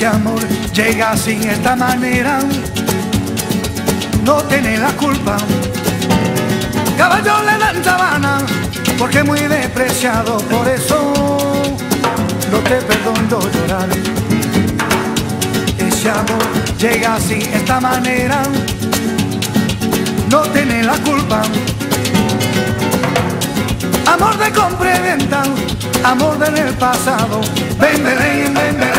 Ese amor llega sin esta manera, no tiene la culpa. Caballo le dan sabana, porque muy despreciado, por eso no te perdono llorar. Ese amor llega sin esta manera, no tiene la culpa. Amor de compra y venta, amor del pasado. Ven, ven, ven, ven, ven, ven,